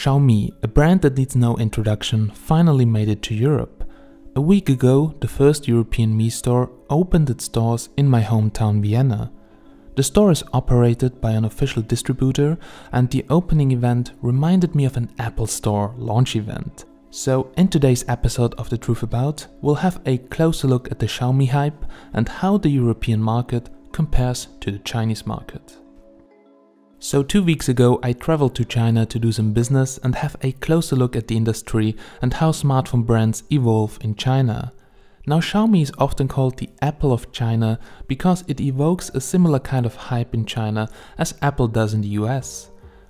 Xiaomi, a brand that needs no introduction, finally made it to Europe. A week ago, the first European Mi store opened its doors in my hometown Vienna. The store is operated by an official distributor, and the opening event reminded me of an Apple Store launch event. So, in today's episode of The Truth About, we'll have a closer look at the Xiaomi hype and how the European market compares to the Chinese market. So, two weeks ago, I traveled to China to do some business and have a closer look at the industry and how smartphone brands evolve in China. Now, Xiaomi is often called the Apple of China because it evokes a similar kind of hype in China as Apple does in the US.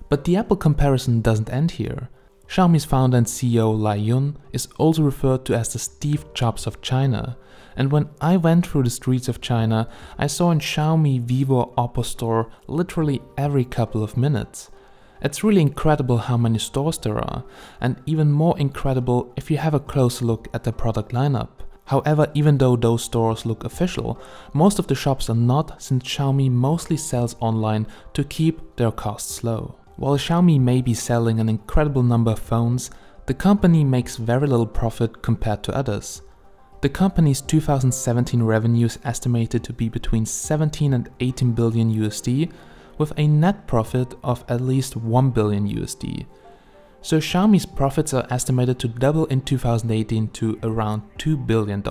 But the Apple comparison doesn't end here. Xiaomi's founder and CEO Lei Jun is also referred to as the Steve Jobs of China. And when I went through the streets of China, I saw in Xiaomi, Vivo, Oppo store literally every couple of minutes. It's really incredible how many stores there are, and even more incredible if you have a closer look at the product lineup. However, even though those stores look official, most of the shops are not since Xiaomi mostly sells online to keep their costs low. While Xiaomi may be selling an incredible number of phones, the company makes very little profit compared to others. The company's 2017 revenue is estimated to be between 17 and 18 billion USD, with a net profit of at least 1 billion USD. So Xiaomi's profits are estimated to double in 2018 to around $2 billion.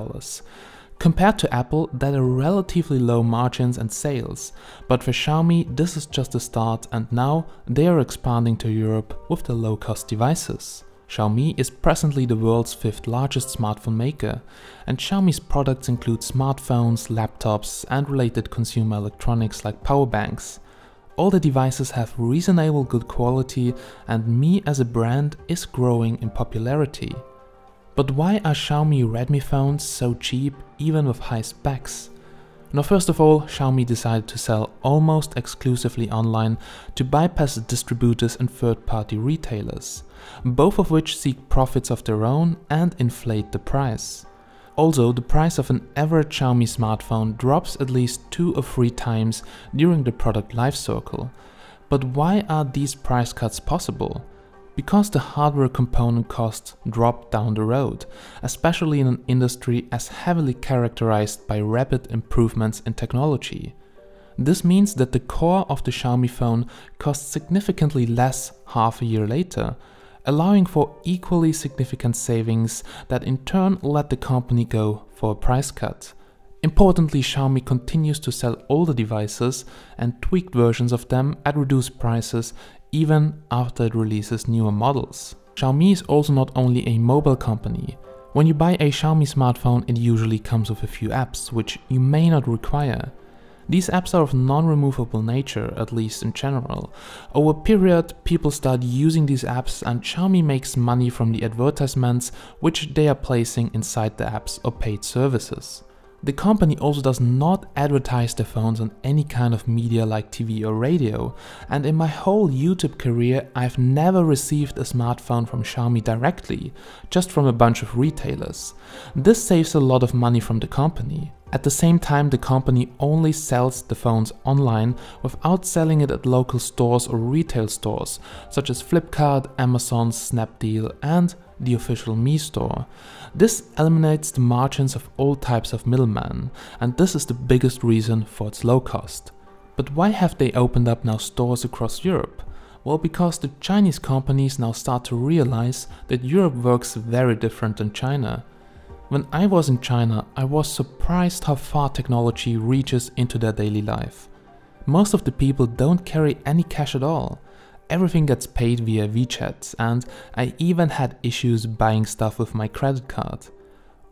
Compared to Apple, that are relatively low margins and sales, but for Xiaomi this is just a start and now they are expanding to Europe with the low-cost devices. Xiaomi is presently the world's fifth largest smartphone maker, and Xiaomi's products include smartphones, laptops, and related consumer electronics like power banks. All the devices have reasonable good quality, and Mi as a brand is growing in popularity. But why are Xiaomi Redmi phones so cheap even with high specs? Now first of all, Xiaomi decided to sell almost exclusively online to bypass distributors and third-party retailers, both of which seek profits of their own and inflate the price. Also, the price of an average Xiaomi smartphone drops at least two or three times during the product life cycle. But why are these price cuts possible? Because the hardware component costs drop down the road, especially in an industry as heavily characterized by rapid improvements in technology. This means that the core of the Xiaomi phone costs significantly less half a year later, allowing for equally significant savings that in turn let the company go for a price cut. Importantly, Xiaomi continues to sell older devices and tweaked versions of them at reduced prices even after it releases newer models. Xiaomi is also not only a mobile company. When you buy a Xiaomi smartphone, it usually comes with a few apps, which you may not require. These apps are of non-removable nature, at least in general. Over a period, people start using these apps and Xiaomi makes money from the advertisements which they are placing inside the apps or paid services. The company also does not advertise their phones on any kind of media like TV or radio, and in my whole YouTube career I've never received a smartphone from Xiaomi directly, just from a bunch of retailers. This saves a lot of money from the company. At the same time, the company only sells the phones online without selling it at local stores or retail stores, such as Flipkart, Amazon, Snapdeal, and the official Mi store. This eliminates the margins of all types of middlemen, and this is the biggest reason for its low cost. But why have they opened up now stores across Europe? Well, because the Chinese companies now start to realize that Europe works very different than China. When I was in China, I was surprised how far technology reaches into their daily life. Most of the people don't carry any cash at all everything gets paid via WeChat, and I even had issues buying stuff with my credit card.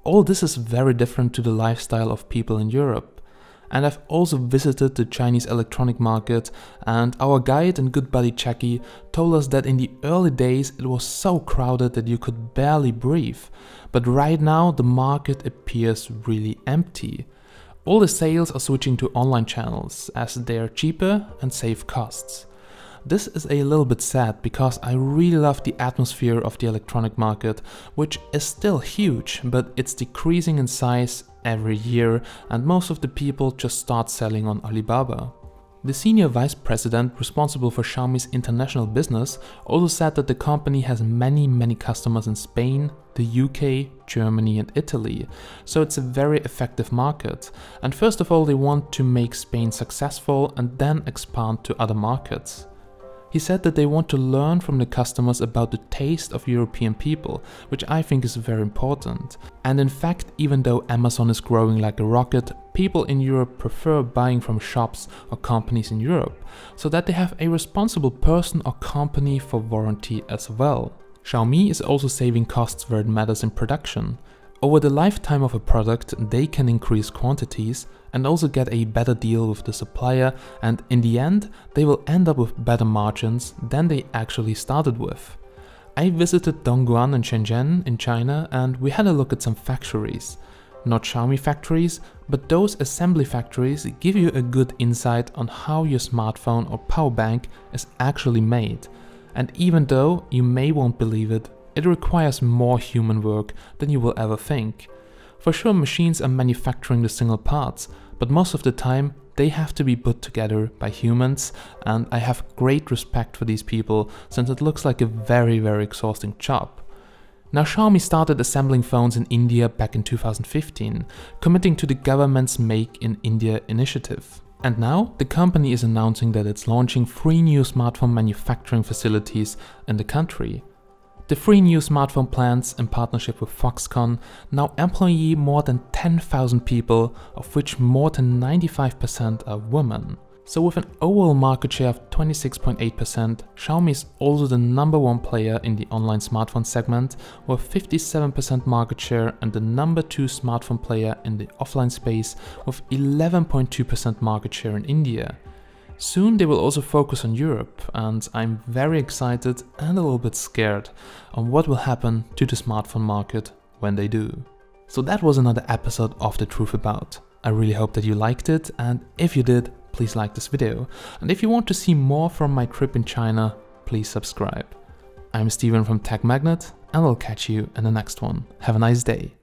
All this is very different to the lifestyle of people in Europe. And I've also visited the Chinese electronic market, and our guide and good buddy Jackie told us that in the early days it was so crowded that you could barely breathe. But right now the market appears really empty. All the sales are switching to online channels as they are cheaper and save costs. This is a little bit sad because I really love the atmosphere of the electronic market, which is still huge, but it's decreasing in size every year and most of the people just start selling on Alibaba. The senior vice president responsible for Xiaomi's international business also said that the company has many, many customers in Spain, the UK, Germany, and Italy, so it's a very effective market. And first of all, they want to make Spain successful and then expand to other markets. He said that they want to learn from the customers about the taste of European people, which I think is very important. And in fact, even though Amazon is growing like a rocket, people in Europe prefer buying from shops or companies in Europe, so that they have a responsible person or company for warranty as well. Xiaomi is also saving costs where it matters in production. Over the lifetime of a product, they can increase quantities and also get a better deal with the supplier, and in the end, they will end up with better margins than they actually started with. I visited Dongguan and Shenzhen in China and we had a look at some factories. Not Xiaomi factories, but those assembly factories give you a good insight on how your smartphone or power bank is actually made. And even though you may won't believe it, it requires more human work than you will ever think. For sure, machines are manufacturing the single parts, but most of the time they have to be put together by humans, and I have great respect for these people since it looks like a very, very exhausting job. Now, Xiaomi started assembling phones in India back in 2015, committing to the government's Make in India initiative. And now, the company is announcing that it's launching three new smartphone manufacturing facilities in the country. The three new smartphone plants in partnership with Foxconn now employ more than 10,000 people, of which more than 95% are women. So with an overall market share of 26.8%, Xiaomi is also the number one player in the online smartphone segment with 57% market share and the number two smartphone player in the offline space with 11.2% market share in India. Soon they will also focus on Europe, and I'm very excited and a little bit scared on what will happen to the smartphone market when they do. So that was another episode of The Truth About. I really hope that you liked it, and if you did, please like this video. And if you want to see more from my trip in China, please subscribe. I'm Steven from Tech Magnet, and I'll catch you in the next one. Have a nice day.